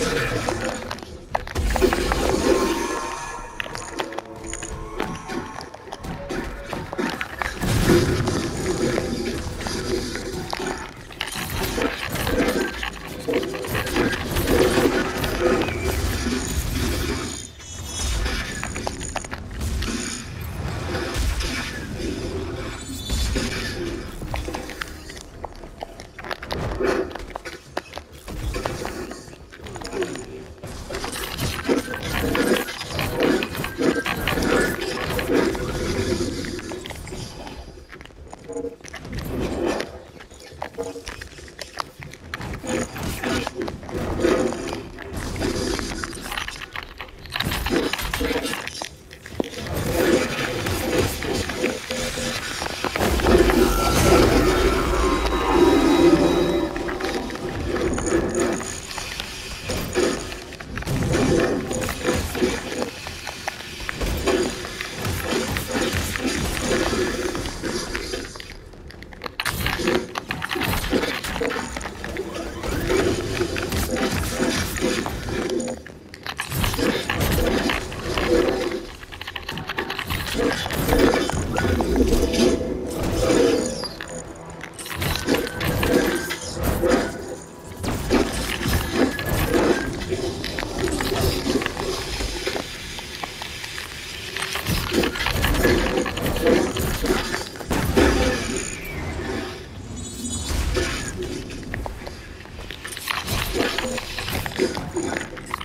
Yeah. Gracias.